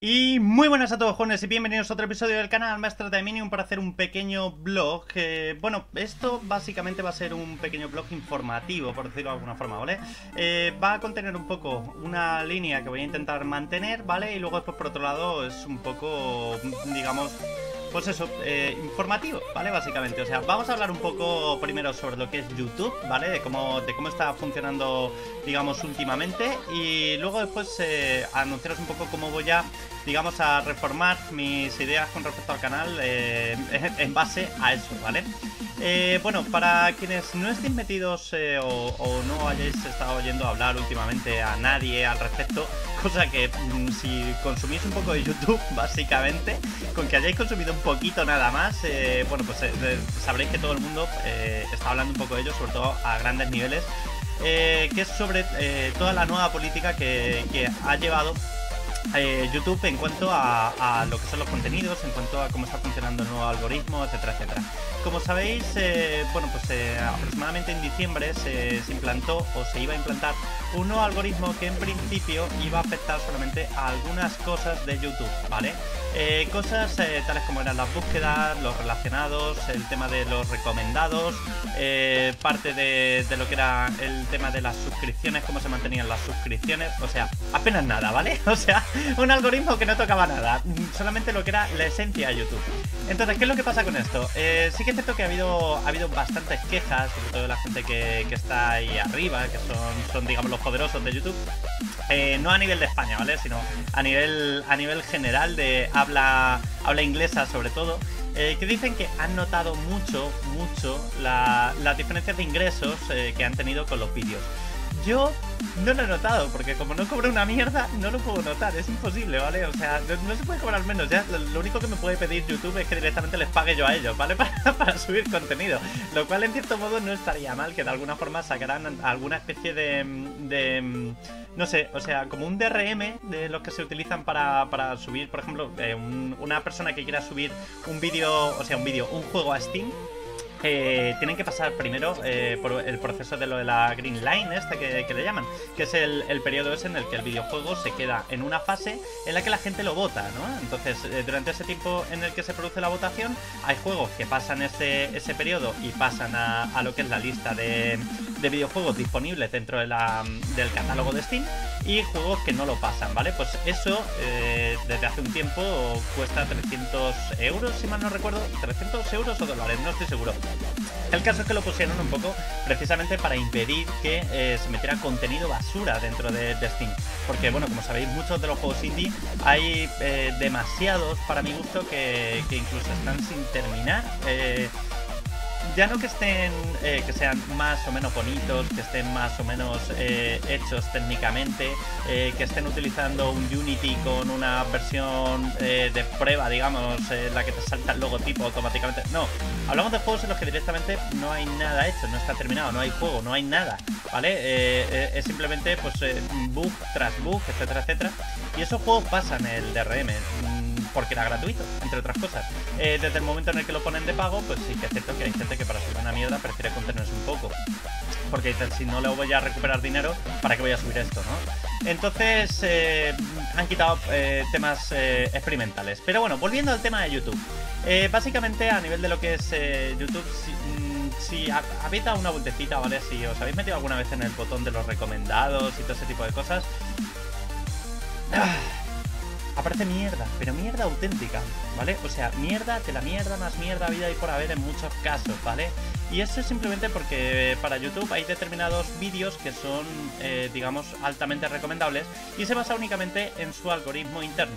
Y muy buenas a todos jóvenes y bienvenidos a otro episodio del canal Maestra de Minium para hacer un pequeño blog Bueno, esto básicamente va a ser un pequeño blog informativo, por decirlo de alguna forma, ¿vale? Eh, va a contener un poco una línea que voy a intentar mantener, ¿vale? Y luego después por otro lado es un poco, digamos, pues eso, eh, informativo, ¿vale? Básicamente, o sea, vamos a hablar un poco primero sobre lo que es YouTube, ¿vale? De cómo, de cómo está funcionando, digamos, últimamente y luego después eh, anunciaros un poco cómo voy a, digamos, a reformar mis ideas con respecto al canal eh, en base a eso, ¿vale? Eh, bueno, para quienes no estén metidos eh, o, no hayáis estado oyendo hablar últimamente a nadie al respecto, cosa que mm, si consumís un poco de YouTube, básicamente, con que hayáis consumido un poquito nada más, bueno, pues sabréis que todo el mundo está hablando un poco de ello, sobre todo a grandes niveles, que es sobre toda la nueva política que ha llevado eh, YouTube en cuanto a, lo que son los contenidos, en cuanto a cómo está funcionando el nuevo algoritmo, etcétera, etcétera. Como sabéis, eh, bueno, pues eh, aproximadamente en diciembre se, implantó o se iba a implantar un nuevo algoritmo que en principio iba a afectar solamente a algunas cosas de YouTube, ¿vale? cosas tales como eran las búsquedas, los relacionados, el tema de los recomendados, parte de, lo que era el tema de las suscripciones, cómo se mantenían las suscripciones, o sea, apenas nada, ¿vale? O sea, un algoritmo que no tocaba nada, solamente lo que era la esencia de YouTube. Entonces, ¿qué es lo que pasa con esto? Eh, sí que es cierto que ha habido, ha habido bastantes quejas, sobre todo de la gente que, está ahí arriba, que son, son, digamos, los poderosos de YouTube. Eh, no a nivel de España, ¿vale? Sino a nivel, a nivel general de habla, habla inglesa, sobre todo. Eh, que dicen que han notado mucho, mucho las diferencias de ingresos que han tenido con los vídeos. Yo no lo he notado, porque como no cobro una mierda, no lo puedo notar, es imposible, ¿vale? O sea, no, se puede cobrar menos, ya lo, único que me puede pedir YouTube es que directamente les pague yo a ellos, ¿vale? Para, subir contenido, lo cual en cierto modo no estaría mal, que de alguna forma sacaran alguna especie de... de no sé, o sea, como un DRM de los que se utilizan para, para subir, por ejemplo, eh, una persona que quiera subir un vídeo, o sea, un vídeo, un juego a Steam, eh, tienen que pasar primero eh, por el proceso de lo de la Green Line, este que, le llaman, que es el, periodo ese en el que el videojuego se queda en una fase en la que la gente lo vota, ¿no? Entonces, eh, durante ese tiempo en el que se produce la votación, hay juegos que pasan ese, ese periodo y pasan a, lo que es la lista de, videojuegos disponibles dentro de la, del catálogo de Steam y juegos que no lo pasan, ¿vale? Pues eso desde hace un tiempo cuesta 300 euros, si mal no recuerdo, 300 euros o dólares, no estoy seguro. El caso es que lo pusieron un poco precisamente para impedir que eh, se metiera contenido basura dentro de, Steam. Porque, bueno, como sabéis, muchos de los juegos indie hay eh, demasiados para mi gusto que incluso están sin terminar. Ya no que estén, eh, que sean más o menos bonitos, que estén más o menos eh, hechos técnicamente, eh, que estén utilizando un Unity con una versión de prueba, digamos, la que te salta el logotipo automáticamente. No, hablamos de juegos en los que directamente no hay nada hecho, no está terminado, no hay juego, no hay nada, ¿vale? es simplemente pues bug tras bug, etcétera, etcétera. Y esos juegos pasan el DRM porque era gratuito, entre otras cosas. Eh, desde el momento en el que lo ponen de pago, pues sí que es cierto que hay gente que para subir una mierda prefiere contenerse un poco. Porque dicen, si no le voy a recuperar dinero, ¿para qué voy a subir esto, no? Entonces, eh, han quitado eh, temas experimentales. Pero bueno, volviendo al tema de YouTube. básicamente, a nivel de lo que es YouTube, si, mm, habéis dado una vueltecita, ¿vale? Si os habéis metido alguna vez en el botón de los recomendados y todo ese tipo de cosas aparece mierda, pero mierda auténtica, ¿vale? O sea, mierda de la mierda más mierda vida y por haber en muchos casos, ¿vale? Y eso es simplemente porque para YouTube hay determinados vídeos que son, eh, digamos, altamente recomendables y se basa únicamente en su algoritmo interno.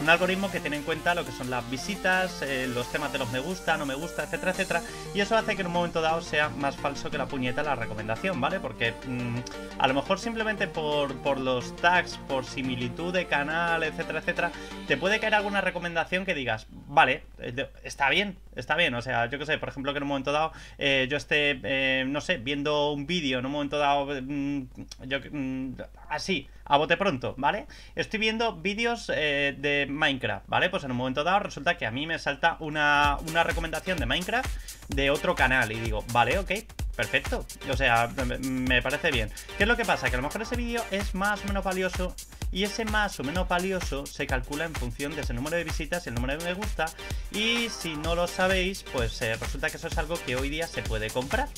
Un algoritmo que tiene en cuenta lo que son las visitas, eh, los temas de los me gusta, no me gusta, etcétera, etcétera. Y eso hace que en un momento dado sea más falso que la puñeta la recomendación, ¿vale? Porque mm, a lo mejor simplemente por, por los tags, por similitud de canal, etcétera, etcétera, te puede caer alguna recomendación que digas, vale, eh, está bien, está bien. O sea, yo qué sé, por ejemplo, que en un momento dado eh, yo esté, no sé, viendo un vídeo, en un momento dado, mm, yo, mm, así, a bote pronto, ¿vale? Estoy viendo vídeos eh, de Minecraft, ¿vale? Pues en un momento dado resulta que a mí me salta una, una recomendación de Minecraft de otro canal y digo, vale, ok, perfecto. O sea, me parece bien. ¿Qué es lo que pasa? Que a lo mejor ese vídeo es más o menos valioso y ese más o menos valioso se calcula en función de ese número de visitas y el número de me gusta y si no lo sabéis, pues eh, resulta que eso es algo que hoy día se puede comprar.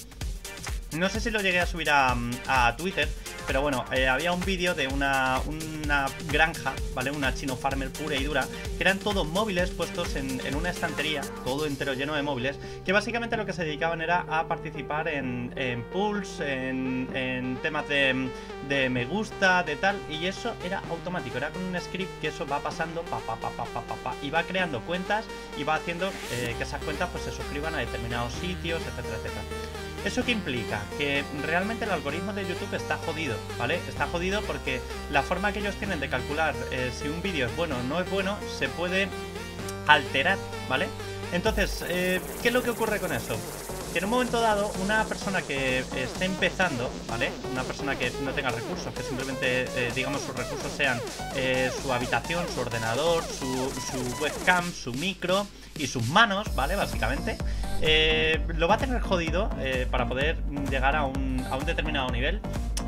No sé si lo llegué a subir a, Twitter, pero bueno, eh, había un vídeo de una, granja, ¿vale? Una chino farmer pura y dura, que eran todos móviles puestos en, una estantería, todo entero lleno de móviles, que básicamente lo que se dedicaban era a participar en, en pools, en, temas de, de, me gusta, de tal, y eso era automático, era con un script que eso va pasando, pa, pa, pa, pa, pa, pa, pa y va creando cuentas y va haciendo eh, que esas cuentas pues se suscriban a determinados sitios, etcétera, etcétera. ¿Eso qué implica? Que realmente el algoritmo de YouTube está jodido, ¿vale? Está jodido porque la forma que ellos tienen de calcular eh, si un vídeo es bueno o no es bueno se puede alterar, ¿vale? Entonces, eh, ¿qué es lo que ocurre con eso? Que en un momento dado, una persona que esté empezando, ¿vale? Una persona que no tenga recursos, que simplemente, eh, digamos, sus recursos sean su habitación, su ordenador, su, su webcam, su micro y sus manos, ¿vale? Básicamente. Eh, lo va a tener jodido eh, para poder llegar a un, a un, determinado nivel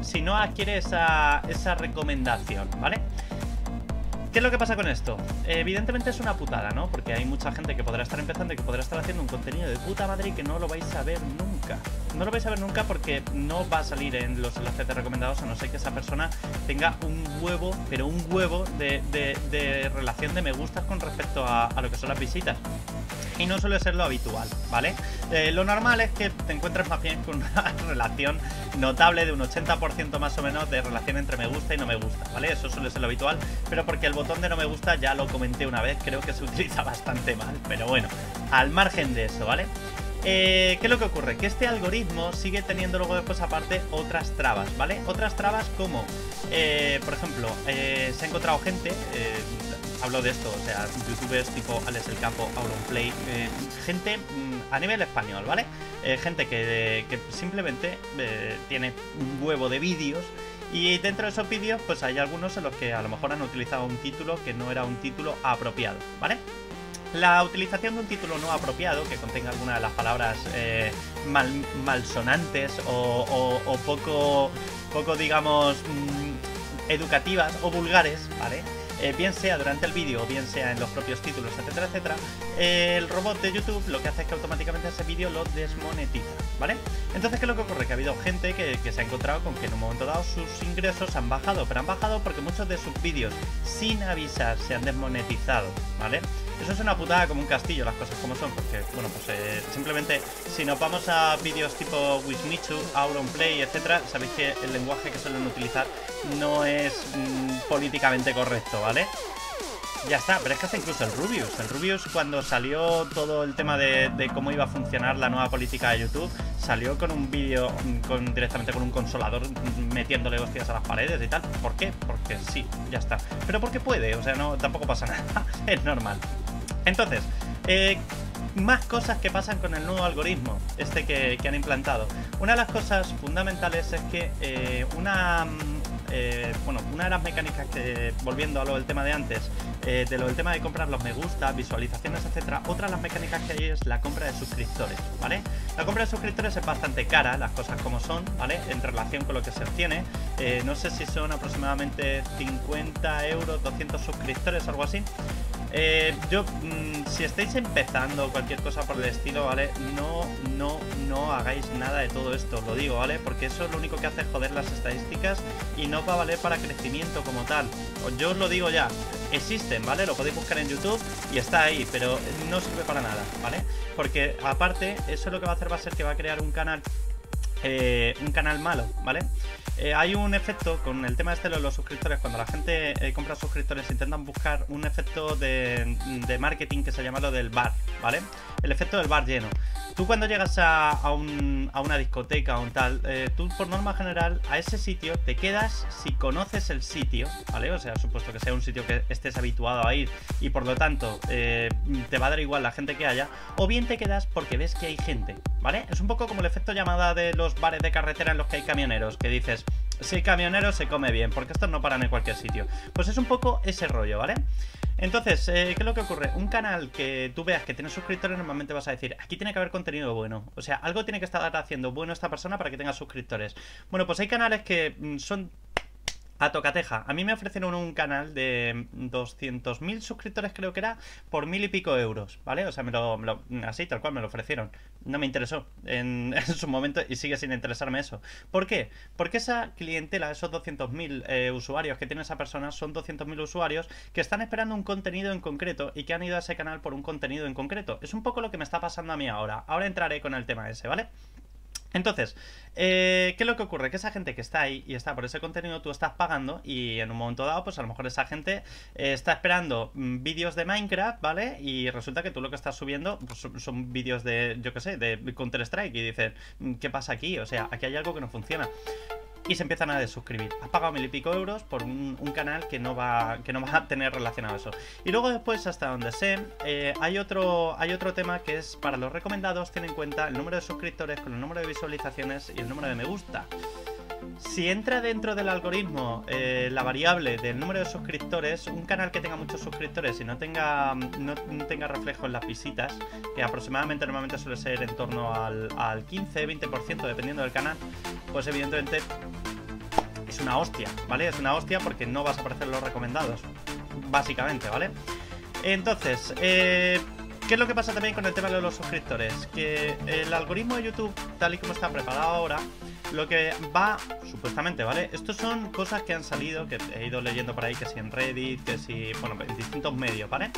si no adquiere esa, esa recomendación, ¿vale? ¿Qué es lo que pasa con esto? evidentemente es una putada, ¿no? Porque hay mucha gente que podrá estar empezando y que podrá estar haciendo un contenido de puta madre y que no lo vais a ver nunca. No lo vais a ver nunca porque no va a salir en los enlaces recomendados a no ser que esa persona tenga un huevo, pero un huevo de, relación de me gustas con respecto a lo que son las visitas y no suele ser lo habitual, ¿vale? Eh, lo normal es que te encuentres más bien con una relación notable de un 80% más o menos de relación entre me gusta y no me gusta, ¿vale? Eso suele ser lo habitual, pero porque el botón de no me gusta ya lo comenté una vez, creo que se utiliza bastante mal, pero bueno, al margen de eso, ¿vale? Eh, ¿Qué es lo que ocurre? Que este algoritmo sigue teniendo luego después aparte otras trabas, ¿vale? Otras trabas como, eh, por ejemplo, se ha encontrado gente, hablo de esto, o sea, youtubers tipo Alex El Campo, Auronplay, eh, gente mm, a nivel español, ¿vale? Eh, gente que, simplemente eh, tiene un huevo de vídeos y dentro de esos vídeos pues hay algunos en los que a lo mejor han utilizado un título que no era un título apropiado, ¿vale? La utilización de un título no apropiado, que contenga alguna de las palabras mal, malsonantes o, poco, poco, digamos, mm, educativas o vulgares, ¿vale? Eh, bien sea durante el vídeo o bien sea en los propios títulos, etcétera, etcétera, el robot de YouTube lo que hace es que automáticamente ese vídeo lo desmonetiza, ¿vale? Entonces, ¿qué es lo que ocurre? Que ha habido gente que, se ha encontrado con que en un momento dado sus ingresos han bajado, pero han bajado porque muchos de sus vídeos sin avisar se han desmonetizado, ¿vale? Eso es una putada como un castillo, las cosas como son, porque, bueno, pues eh, simplemente si nos vamos a vídeos tipo Wismichu, Auronplay, etcétera, sabéis que el lenguaje que suelen utilizar no es mm, políticamente correcto, ¿vale? Ya está, pero es que hace incluso el Rubius. El Rubius cuando salió todo el tema de, cómo iba a funcionar la nueva política de YouTube, salió con un vídeo con, directamente con un consolador metiéndole hostias a las paredes y tal. ¿Por qué? Porque sí, ya está. Pero porque puede, o sea, no tampoco pasa nada. es normal. Entonces, eh, más cosas que pasan con el nuevo algoritmo, este que, han implantado. Una de las cosas fundamentales es que eh, una eh, bueno, una de las mecánicas que, volviendo a lo del tema de antes, de lo del tema de comprar los me gusta, visualizaciones, etcétera, otra de las mecánicas que hay es la compra de suscriptores, ¿vale? La compra de suscriptores es bastante cara, las cosas como son, ¿vale? En relación con lo que se obtiene. No sé si son aproximadamente 50 euros, 200 suscriptores, algo así. Eh, yo, mm, si estáis empezando cualquier cosa por el estilo, ¿vale? No, no, no hagáis nada de todo esto, lo digo, ¿vale? Porque eso lo único que hace es joder las estadísticas y no va a valer para crecimiento como tal. Yo os lo digo ya, existen, ¿vale? Lo podéis buscar en YouTube y está ahí, pero no sirve para nada, ¿vale? Porque aparte, eso lo que va a hacer va a ser que va a crear un canal eh, un canal malo, ¿vale? Eh, hay un efecto con el tema este de los suscriptores, cuando la gente eh, compra suscriptores intentan buscar un efecto de, de, marketing que se llama lo del bar, ¿vale? El efecto del bar lleno. Tú cuando llegas a, una discoteca o un tal, eh, tú por norma general a ese sitio te quedas si conoces el sitio, ¿vale? O sea, supuesto que sea un sitio que estés habituado a ir y por lo tanto eh, te va a dar igual la gente que haya, o bien te quedas porque ves que hay gente, ¿vale? Es un poco como el efecto llamada de los bares de carretera en los que hay camioneros, que dices, Si camionero se come bien, porque estos no paran en cualquier sitio. Pues es un poco ese rollo, ¿vale? Entonces, eh, ¿qué es lo que ocurre? Un canal que tú veas que tiene suscriptores, normalmente vas a decir, aquí tiene que haber contenido bueno. O sea, algo tiene que estar haciendo bueno esta persona para que tenga suscriptores. Bueno, pues hay canales que mm, son a tocateja. A mí me ofrecieron un canal de 200.000 suscriptores, creo que era, por mil y pico euros, ¿vale? O sea, me lo, así, tal cual, me lo ofrecieron. No me interesó en, su momento y sigue sin interesarme eso. ¿Por qué? Porque esa clientela, esos 200.000 eh, usuarios que tiene esa persona, son 200.000 usuarios que están esperando un contenido en concreto y que han ido a ese canal por un contenido en concreto. Es un poco lo que me está pasando a mí ahora. Ahora entraré con el tema ese, ¿vale? Entonces, eh, ¿qué es lo que ocurre? Que esa gente que está ahí y está por ese contenido, tú estás pagando y en un momento dado, pues a lo mejor esa gente eh, está esperando mm, vídeos de Minecraft, ¿vale? Y resulta que tú lo que estás subiendo pues, son, vídeos de, yo qué sé, de Counter-Strike y dices, mm, ¿qué pasa aquí? O sea, aquí hay algo que no funciona y se empiezan a desuscribir. Has pagado mil y pico euros por un, canal que no, va, que no va a tener relacionado eso. Y luego después, hasta donde sé, eh, hay, otro, hay otro tema que es para los recomendados, tiene en cuenta el número de suscriptores con el número de visualizaciones y el número de me gusta. Si entra dentro del algoritmo eh, la variable del número de suscriptores, un canal que tenga muchos suscriptores y no tenga, no, tenga reflejo en las visitas, que aproximadamente normalmente suele ser en torno al, al 15-20% dependiendo del canal, pues evidentemente es una hostia, ¿vale? Es una hostia porque no vas a aparecer los recomendados, básicamente, ¿vale? Entonces, eh, ¿qué es lo que pasa también con el tema de los suscriptores? Que el algoritmo de YouTube, tal y como está preparado ahora, lo que va, supuestamente, ¿vale? Estos son cosas que han salido, que he ido leyendo por ahí, que si en Reddit, que si, bueno, en distintos medios, ¿vale?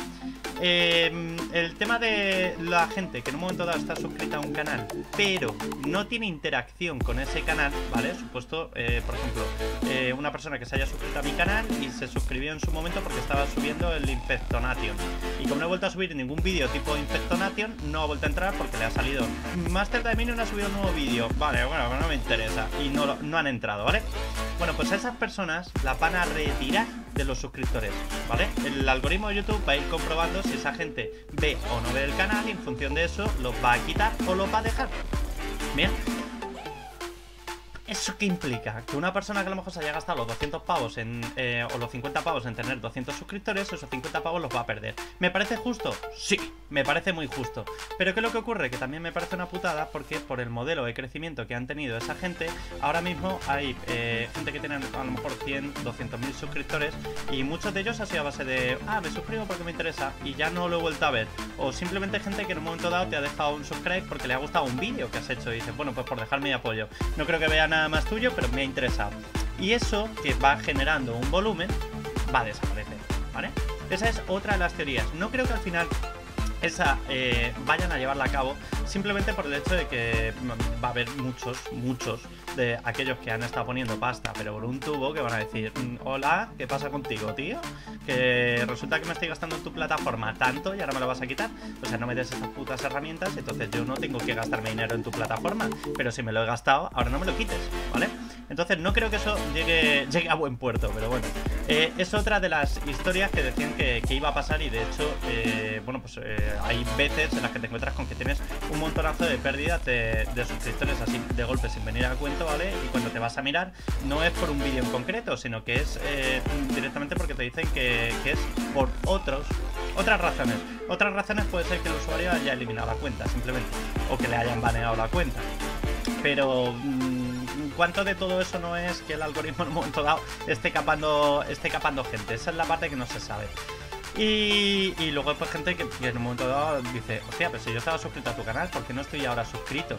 Em, el tema de la gente que en un momento dado está suscrita a un canal, pero no tiene interacción con ese canal, ¿vale? Supuesto, eh, por ejemplo, eh, una persona que se haya suscrito a mi canal y se suscribió en su momento porque estaba subiendo el Infectonation. Y como no he vuelto a subir ningún vídeo tipo Infectonation, no ha vuelto a entrar porque le ha salido Master Dominion ha subido un nuevo vídeo. Vale, bueno, no me interesa y no, no han entrado, ¿vale? Bueno, pues a esas personas las van a retirar de los suscriptores, ¿vale? El algoritmo de YouTube va a ir comprobando si esa gente ve o no ve el canal y en función de eso los va a quitar o los va a dejar. Bien, ¿Eso qué implica? Que una persona que a lo mejor se haya gastado los 200 pavos en, eh, o los 50 pavos en tener 200 suscriptores, esos 50 pavos los va a perder. ¿Me parece justo? Sí, me parece muy justo. Pero ¿qué es lo que ocurre? Que también me parece una putada porque por el modelo de crecimiento que han tenido esa gente, ahora mismo hay eh, gente que tiene a lo mejor 100, 200 mil suscriptores y muchos de ellos ha sido a base de, ah, me suscribo porque me interesa y ya no lo he vuelto a ver. O simplemente gente que en un momento dado te ha dejado un subscribe porque le ha gustado un vídeo que has hecho y dices, bueno, pues por dejar mi apoyo. No creo que vean más tuyo, pero me ha interesado. Y eso que va generando un volumen va a desaparecer, ¿vale? Esa es otra de las teorías. No creo que al final esa eh, vayan a llevarla a cabo simplemente por el hecho de que va a haber muchos, muchos de aquellos que han estado poniendo pasta, pero por un tubo que van a decir, mm, hola, ¿qué pasa contigo, tío? Que resulta que me estoy gastando en tu plataforma tanto y ahora me lo vas a quitar. O sea, no me des esas putas herramientas, entonces yo no tengo que gastarme dinero en tu plataforma, pero si me lo he gastado, ahora no me lo quites, ¿vale? Entonces no creo que eso llegue, llegue a buen puerto, pero bueno. Eh, es otra de las historias que decían que, iba a pasar y de hecho, eh, bueno, pues eh, hay veces en las que te encuentras con que tienes un montonazo de pérdidas de, suscriptores así de golpe sin venir a cuento, ¿vale? Y cuando te vas a mirar, no es por un vídeo en concreto, sino que es directamente porque te dicen que, es por otros otras razones. Otras razones puede ser que el usuario haya eliminado la cuenta, simplemente. O que le hayan baneado la cuenta. Pero... Mm, cuánto de todo eso no es que el algoritmo en un momento dado esté capando, esté capando gente. Esa es la parte que no se sabe. Y, luego hay pues, gente que, en un momento dado dice, hostia, pero si yo estaba suscrito a tu canal, ¿por qué no estoy ahora suscrito?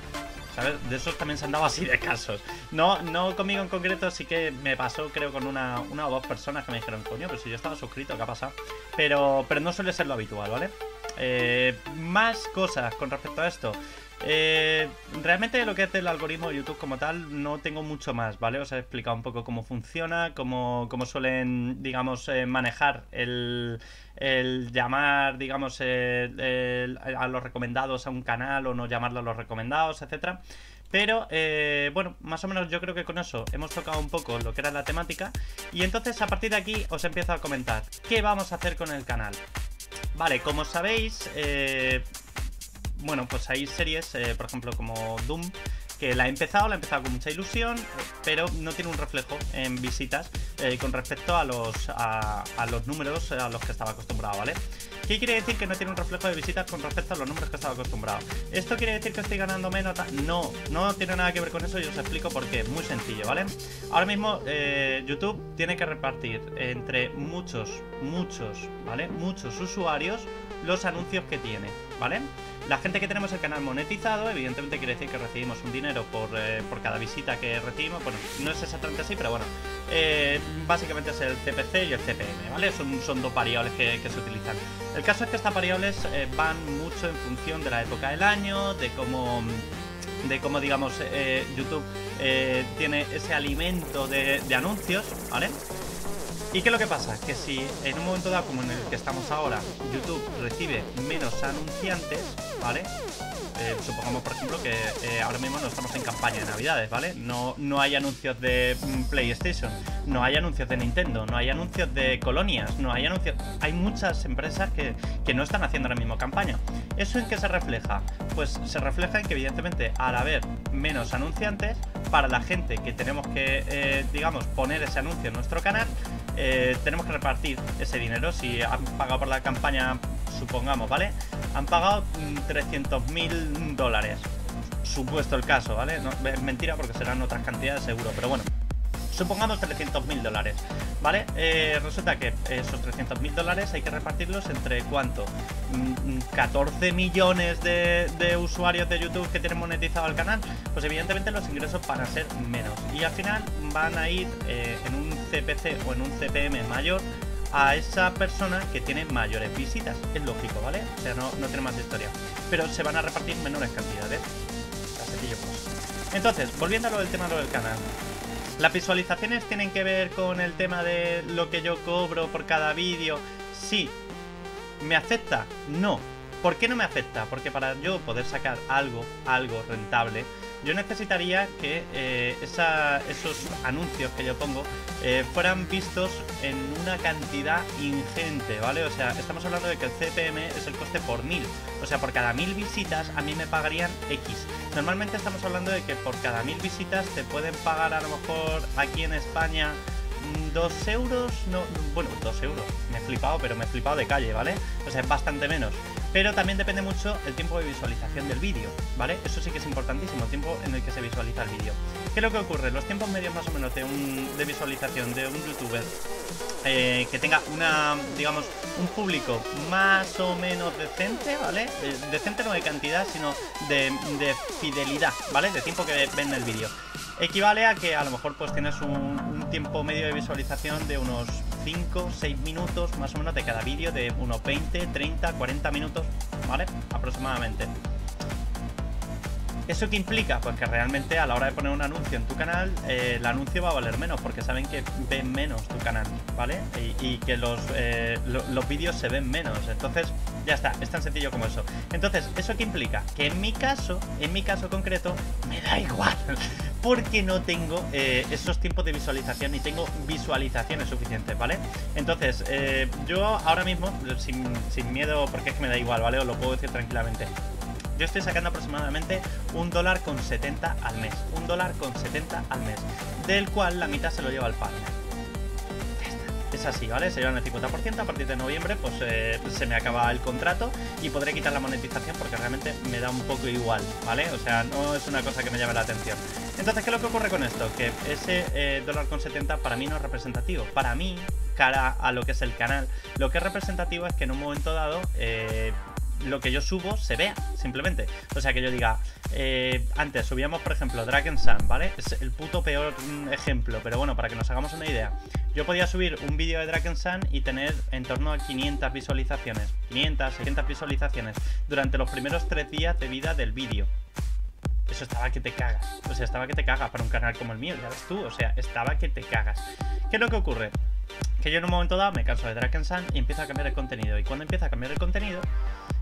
¿Sabes? De esos también se han dado así de casos. No, no conmigo en concreto, sí que me pasó, creo, con una, una o dos personas que me dijeron, coño, pero si yo estaba suscrito, ¿qué ha pasado? Pero, pero no suele ser lo habitual, ¿vale? Eh, más cosas con respecto a esto. Eh, realmente lo que es el algoritmo de YouTube como tal no tengo mucho más, ¿vale? Os he explicado un poco cómo funciona, cómo, suelen, digamos, eh, manejar el, llamar, digamos, a los recomendados a un canal o no llamarlo a los recomendados, etcétera. Pero, eh, bueno, más o menos yo creo que con eso hemos tocado un poco lo que era la temática. Y entonces a partir de aquí os empiezo a comentar qué vamos a hacer con el canal. Vale, como sabéis, eh, bueno, pues hay series, eh, por ejemplo, como Doom, que la he empezado, la he empezado con mucha ilusión, pero no tiene un reflejo en visitas eh, con respecto a los, a, los números a los que estaba acostumbrado, ¿vale? ¿Qué quiere decir que no tiene un reflejo de visitas con respecto a los números que estaba acostumbrado? ¿Esto quiere decir que estoy ganando menos? No, no tiene nada que ver con eso y os explico por qué. Muy sencillo, ¿vale? Ahora mismo eh, YouTube tiene que repartir entre muchos, muchos, ¿vale? Muchos usuarios los anuncios que tiene, ¿vale? La gente que tenemos el canal monetizado, evidentemente quiere decir que recibimos un dinero por, eh, cada visita que recibimos. Bueno, no es exactamente así, pero bueno, eh, básicamente es el CPC y el CPM, ¿vale? Son, son dos variables que, se utilizan. El caso es que estas variables eh, van mucho en función de la época del año, de cómo de cómo digamos YouTube tiene ese alimento de anuncios, ¿vale? ¿Y qué es lo que pasa? Que si en un momento dado como en el que estamos ahora, YouTube recibe menos anunciantes, ¿vale? Eh, supongamos, por ejemplo, que eh, ahora mismo no estamos en campaña de Navidades, ¿vale? No, no hay anuncios de mm, PlayStation, no hay anuncios de Nintendo, no hay anuncios de colonias, no hay anuncios... Hay muchas empresas que, no están haciendo ahora mismo campaña. ¿Eso en qué se refleja? Pues se refleja en que evidentemente al haber menos anunciantes, para la gente que tenemos que, eh, digamos, poner ese anuncio en nuestro canal, tenemos que repartir ese dinero. Si han pagado por la campaña supongamos, ¿vale? Han pagado 300.000 mm, dólares. Supuesto el caso, ¿vale? No, es mentira porque serán otras cantidades seguro, pero bueno. Supongamos 300.000 dólares, ¿vale? Eh, resulta que esos 300.000 dólares hay que repartirlos entre cuánto? 14 mm, mm, millones de, usuarios de YouTube que tienen monetizado el canal, pues evidentemente los ingresos van a ser menos. Y al final van a ir eh, en un CPC o en un CPM mayor a esa persona que tiene mayores visitas. Es lógico, ¿vale? O sea, no, no tiene más historia. Pero se van a repartir menores cantidades. Pues. Entonces, volviendo a lo del tema del canal. ¿Las visualizaciones tienen que ver con el tema de lo que yo cobro por cada vídeo? Sí. ¿Me afecta? No. ¿Por qué no me afecta? Porque para yo poder sacar algo, algo rentable, yo necesitaría que eh, esos anuncios que yo pongo eh, fueran vistos en una cantidad ingente, ¿vale? O sea, estamos hablando de que el CPM es el coste por mil. O sea, por cada mil visitas a mí me pagarían X. Normalmente estamos hablando de que por cada mil visitas te pueden pagar a lo mejor aquí en España 2 mm, euros, no, bueno, 2 euros, me he flipado, pero me he flipado de calle, ¿vale? O sea, es bastante menos. Pero también depende mucho el tiempo de visualización del vídeo, ¿vale? Eso sí que es importantísimo, el tiempo en el que se visualiza el vídeo. ¿Qué es lo que ocurre? Los tiempos medios más o menos de, un, de visualización de un youtuber eh, que tenga una, digamos, un público más o menos decente, ¿vale? Eh, decente no de cantidad, sino de, de, fidelidad, ¿vale? De tiempo que ven el vídeo. Equivale a que a lo mejor pues tienes un, un tiempo medio de visualización de unos 5, 6 minutos más o menos de cada vídeo, de unos 20, 30, 40 minutos, ¿vale? Aproximadamente. ¿Eso qué implica? Pues que realmente a la hora de poner un anuncio en tu canal, eh, el anuncio va a valer menos, porque saben que ven menos tu canal, ¿vale? Y, que los, eh, los vídeos se ven menos. Entonces, ya está, es tan sencillo como eso. Entonces, ¿eso qué implica? Que en mi caso, en mi caso concreto, me da igual. Porque no tengo eh, esos tiempos de visualización ni tengo visualizaciones suficientes, ¿vale? Entonces, yo ahora mismo, sin, sin miedo, porque es que me da igual, ¿vale? Os lo puedo decir tranquilamente yo estoy sacando aproximadamente un dólar con 70 al mes. Un dólar con 70 al mes. Del cual la mitad se lo lleva el partner. Es así, ¿vale? Se llevan el 50%, a partir de noviembre pues eh, se me acaba el contrato y podré quitar la monetización porque realmente me da un poco igual, ¿vale? O sea, no es una cosa que me llame la atención. Entonces, ¿qué es lo que ocurre con esto? Que ese eh, dólar con 70 para mí no es representativo. Para mí, cara a lo que es el canal, lo que es representativo es que en un momento dado... Eh, lo que yo subo se vea, simplemente. O sea, que yo diga, eh, antes subíamos, por ejemplo, Dragon Sun, ¿vale? Es el puto peor mm, ejemplo, pero bueno, para que nos hagamos una idea. Yo podía subir un vídeo de Dragon Sun y tener en torno a 500 visualizaciones, 500, 600 visualizaciones durante los primeros tres días de vida del vídeo. Eso estaba que te cagas. O sea, estaba que te cagas para un canal como el mío, ya ves tú. O sea, estaba que te cagas. ¿Qué es lo que ocurre? Que yo en un momento dado me canso de Dragon Sun y empiezo a cambiar el contenido. Y cuando empiezo a cambiar el contenido,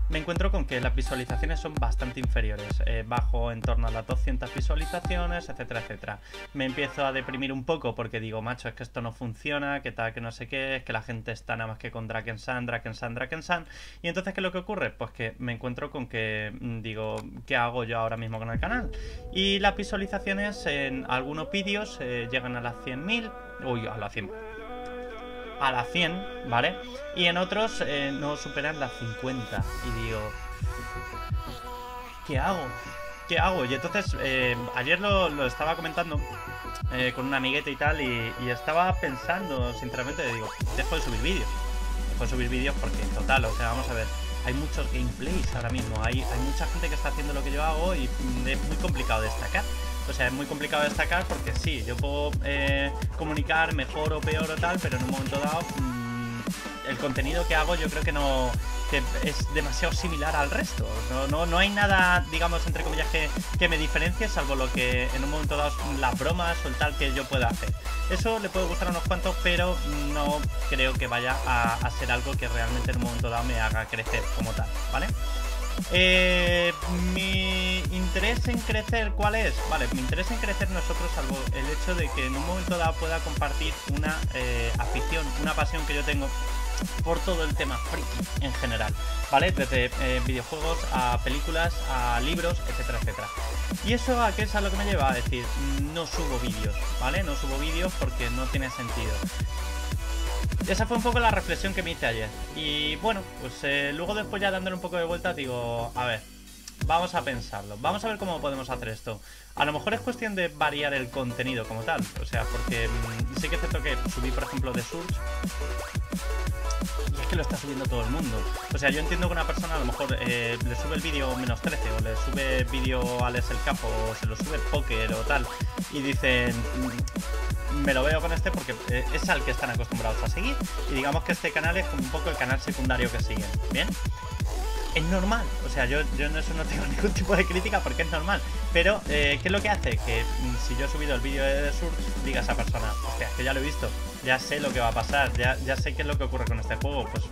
me encuentro con que las visualizaciones son bastante inferiores. Eh, bajo en torno a las 200 visualizaciones, etcétera, etcétera. Me empiezo a deprimir un poco porque digo, macho, es que esto no funciona, que tal, que no sé qué, es que la gente está nada más que con Drakensan, Drakensan, Drakensan. Y entonces, ¿qué es lo que ocurre? Pues que me encuentro con que mm, digo, ¿qué hago yo ahora mismo con el canal? Y las visualizaciones en algunos vídeos eh, llegan a las 100.000, uy, a las 100 a las 100, ¿vale? Y en otros eh, no superan las 50. Y digo, ¿qué hago? ¿Qué hago? Y entonces, eh, ayer lo, estaba comentando eh, con un amiguete y tal, y, estaba pensando, sinceramente, digo, dejo de subir vídeos. Dejo de subir vídeos porque, total, o sea, vamos a ver, hay muchos gameplays ahora mismo, hay, hay mucha gente que está haciendo lo que yo hago y es muy complicado destacar. O sea, es muy complicado destacar porque sí, yo puedo eh, comunicar mejor o peor o tal, pero en un momento dado mm, el contenido que hago yo creo que no es demasiado similar al resto. No, no, no hay nada, digamos, entre comillas, que, que, me diferencie, salvo lo que en un momento dado las bromas o el tal que yo pueda hacer. Eso le puede gustar a unos cuantos, pero no creo que vaya a, a ser algo que realmente en un momento dado me haga crecer como tal, ¿vale? Eh, mi interés en crecer, ¿cuál es? Vale, mi interés en crecer nosotros, salvo el hecho de que en un momento dado pueda compartir una eh, afición, una pasión que yo tengo por todo el tema friki en general, ¿vale? Desde eh, videojuegos a películas, a libros, etcétera, etcétera. ¿Y eso a qué es a lo que me lleva? A decir, no subo vídeos, ¿vale? No subo vídeos porque no tiene sentido. Esa fue un poco la reflexión que me hice ayer. Y bueno, pues eh, luego después ya dándole un poco de vuelta digo, a ver, vamos a pensarlo. Vamos a ver cómo podemos hacer esto. A lo mejor es cuestión de variar el contenido como tal. O sea, porque mm, sí que es cierto que subí, por ejemplo, de Surge. Y es que lo está subiendo todo el mundo. O sea, yo entiendo que una persona a lo mejor eh, le sube el vídeo menos 13 o le sube vídeo Alex el Capo o se lo sube Poker o tal. Y dicen, me lo veo con este porque eh, es al que están acostumbrados a seguir. Y digamos que este canal es un poco el canal secundario que siguen. ¿Bien? Es normal, o sea, yo, yo en eso no tengo ningún tipo de crítica porque es normal. Pero, eh, ¿qué es lo que hace? Que mm, si yo he subido el vídeo de Surge, diga a esa persona, hostia, que ya lo he visto, ya sé lo que va a pasar, ya, ya sé qué es lo que ocurre con este juego, pues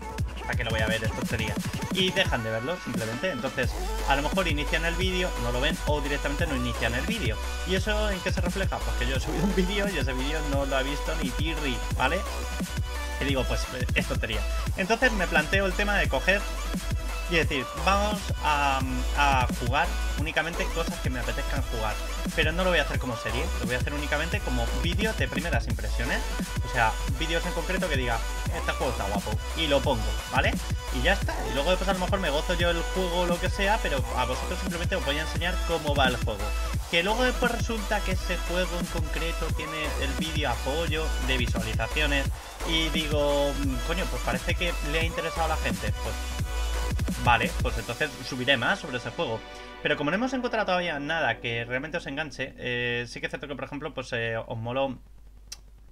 ¿para qué lo voy a ver? Es tontería. Y dejan de verlo, simplemente. Entonces, a lo mejor inician el vídeo, no lo ven, o directamente no inician el vídeo. ¿Y eso en qué se refleja? Pues que yo he subido un vídeo y ese vídeo no lo ha visto ni Tirri, ¿vale? Y digo, pues es tontería. Entonces me planteo el tema de coger y decir, vamos a, jugar únicamente cosas que me apetezcan jugar. Pero no lo voy a hacer como serie, lo voy a hacer únicamente como vídeos de primeras impresiones. O sea, vídeos en concreto que diga, este juego está guapo. Y lo pongo, ¿vale? Y ya está. Y luego después a lo mejor me gozo yo el juego o lo que sea, pero a vosotros simplemente os voy a enseñar cómo va el juego. Que luego después resulta que ese juego en concreto tiene el vídeo apoyo de visualizaciones. Y digo, mm, coño, pues parece que le ha interesado a la gente. Pues Vale, pues entonces subiré más sobre ese juego. Pero como no hemos encontrado todavía nada que realmente os enganche, eh, sí que es cierto que, por ejemplo, pues eh, os moló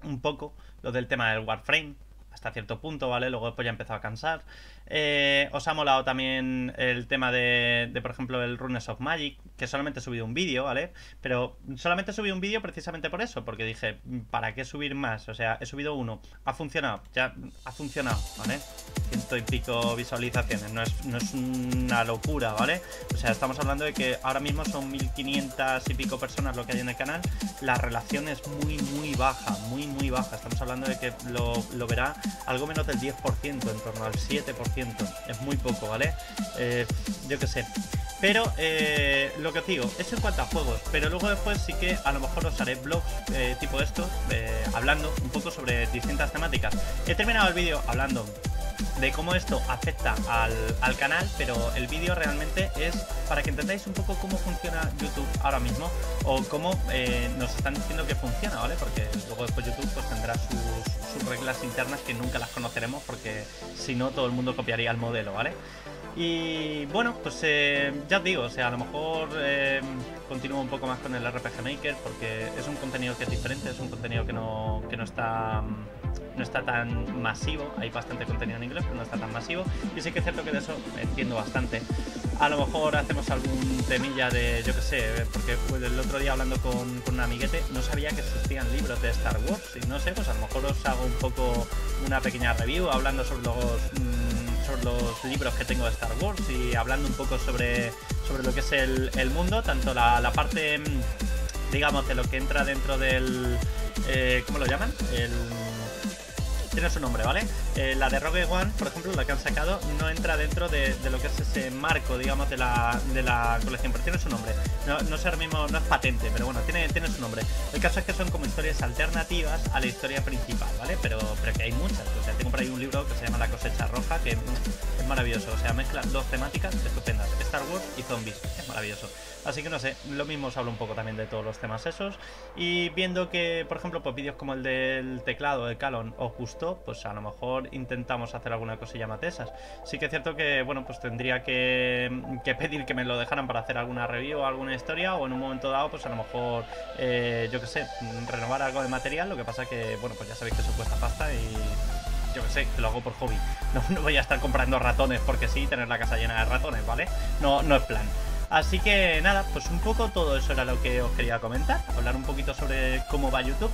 un poco lo del tema del Warframe, hasta cierto punto, ¿vale? Luego después ya empezó a cansar. Eh, os ha molado también el tema de, de, por ejemplo, el Runes of Magic, solamente he subido un vídeo, ¿vale? Pero solamente he subido un vídeo precisamente por eso, porque dije, ¿para qué subir más? O sea, he subido uno, ha funcionado, ya ha funcionado, ¿vale? Ciento y pico visualizaciones, no es, no es una locura, ¿vale? O sea, estamos hablando de que ahora mismo son 1500 y pico personas lo que hay en el canal, la relación es muy, muy baja, muy, muy baja. Estamos hablando de que lo, lo verá algo menos del 10%, en torno al 7%. Es muy poco, ¿vale? Eh, yo qué sé. Pero eh, lo que os digo, eso en cuanto a juegos. Pero luego después sí que a lo mejor os haré blogs eh, tipo esto, hablando un poco sobre distintas temáticas. He terminado el vídeo hablando de cómo esto afecta al, canal, pero el vídeo realmente es para que entendáis un poco cómo funciona YouTube ahora mismo o cómo eh, nos están diciendo que funciona, ¿vale? Porque luego después YouTube pues tendrá sus, reglas internas que nunca las conoceremos porque si no todo el mundo copiaría el modelo, ¿vale? Y bueno, pues eh, ya os digo, o sea, a lo mejor eh, continúo un poco más con el RPG Maker porque es un contenido que es diferente, es un contenido que no, que no está no está tan masivo, hay bastante contenido en inglés, pero no está tan masivo. Y sí que es cierto que de eso entiendo bastante. A lo mejor hacemos algún temilla de, yo qué sé, porque el otro día hablando con, un amiguete no sabía que existían libros de Star Wars. Y no sé, pues a lo mejor os hago un poco una pequeña review hablando sobre los... Mm, sobre los libros que tengo de Star Wars y hablando un poco sobre, sobre lo que es el, mundo, tanto la, parte, mm, digamos, de lo que entra dentro del... Eh, ¿Cómo lo llaman? El tiene su nombre, ¿vale? Eh, la de Rogue One, por ejemplo, la que han sacado, no entra dentro de, lo que es ese marco, digamos, de la, de la colección, pero tiene su nombre. No, no sé ahora mismo, no es patente, pero bueno, tiene, tiene su nombre. El caso es que son como historias alternativas a la historia principal, ¿vale? Pero, pero que hay muchas. O sea, tengo por ahí un libro que se llama La cosecha roja, que es maravilloso. O sea, mezcla dos temáticas estupendas, Star Wars y zombies. Es maravilloso. Así que no sé, lo mismo os hablo un poco también de todos los temas esos. Y viendo que, por ejemplo, pues vídeos como el del teclado de Calon os gustó, pues a lo mejor intentamos hacer alguna cosilla más de esas. Sí que es cierto que, bueno, pues tendría que, pedir que me lo dejaran para hacer alguna review o alguna historia, o en un momento dado, pues a lo mejor, eh, yo que sé, renovar algo de material. Lo que pasa que, bueno, pues ya sabéis que eso cuesta pasta y yo que sé, que lo hago por hobby. No, no, voy a estar comprando ratones porque sí, tener la casa llena de ratones, ¿vale? No, no es plan. Así que nada, pues un poco todo eso era lo que os quería comentar, hablar un poquito sobre cómo va YouTube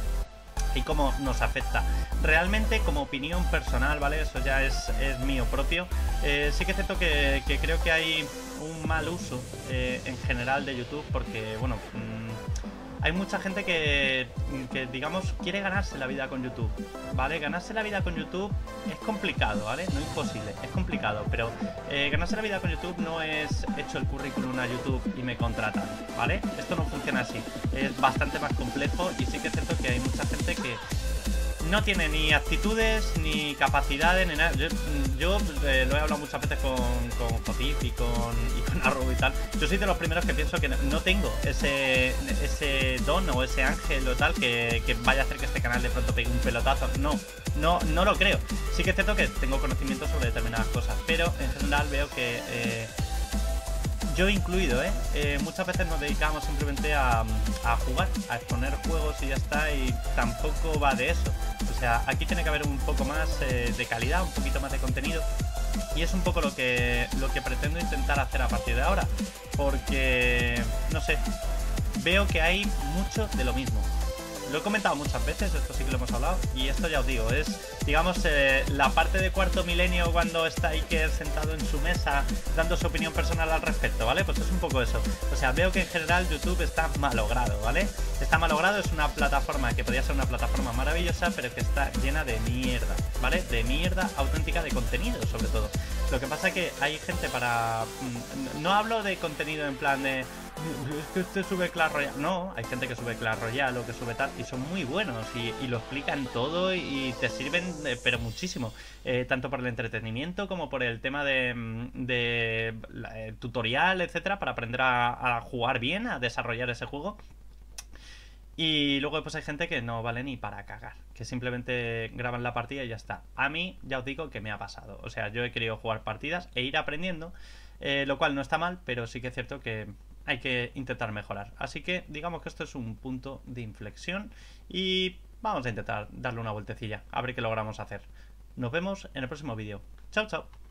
y cómo nos afecta. Realmente, como opinión personal, ¿vale? Eso ya es, mío propio. Eh, sí que es cierto que, creo que hay un mal uso eh, en general de YouTube porque, bueno, mm, hay mucha gente que, digamos, quiere ganarse la vida con YouTube, ¿vale? Ganarse la vida con YouTube es complicado, ¿vale? No imposible, es complicado, pero eh, ganarse la vida con YouTube no es hecho el currículum a YouTube y me contratan, ¿vale? Esto no funciona así, es bastante más complejo y sí que es cierto que hay mucha gente que no tiene ni actitudes, ni capacidades, ni nada. Yo, eh, lo he hablado muchas veces con, con y con, y con y tal. Yo soy de los primeros que pienso que no tengo ese, ese don o ese ángel o tal que, vaya a hacer que este canal de pronto pegue un pelotazo. No, no, no lo creo. Sí que es cierto que tengo conocimiento sobre determinadas cosas, pero en general veo que... Eh, yo incluido, ¿eh? ¿eh? Muchas veces nos dedicamos simplemente a, jugar, a exponer juegos y ya está, y tampoco va de eso. O sea, aquí tiene que haber un poco más eh, de calidad, un poquito más de contenido, y es un poco lo que, lo que pretendo intentar hacer a partir de ahora, porque, no sé, veo que hay mucho de lo mismo. Lo he comentado muchas veces, esto sí que lo hemos hablado, y esto ya os digo, es, digamos, eh, la parte de cuarto milenio cuando está Iker sentado en su mesa dando su opinión personal al respecto, ¿vale? Pues es un poco eso. O sea, veo que en general YouTube está malogrado, ¿vale? Está malogrado, es una plataforma que podría ser una plataforma maravillosa, pero que está llena de mierda, ¿vale? De mierda auténtica de contenido, sobre todo. Lo que pasa es que hay gente para... Mm, no hablo de contenido en plan de es que usted sube Clash Royale. No, hay gente que sube Clash Royale o que sube tal y son muy buenos y, lo explican todo y, te sirven, eh, pero muchísimo. Eh, tanto por el entretenimiento como por el tema de, mm, eh, tutorial, etcétera, para aprender a, jugar bien, a desarrollar ese juego. Y luego pues hay gente que no vale ni para cagar, que simplemente graban la partida y ya está. A mí ya os digo que me ha pasado. O sea, yo he querido jugar partidas e ir aprendiendo, lo cual no está mal, pero sí que es cierto que hay que intentar mejorar. Así que digamos que esto es un punto de inflexión y vamos a intentar darle una vueltecilla, a ver qué logramos hacer. Nos vemos en el próximo vídeo. Chao, chao.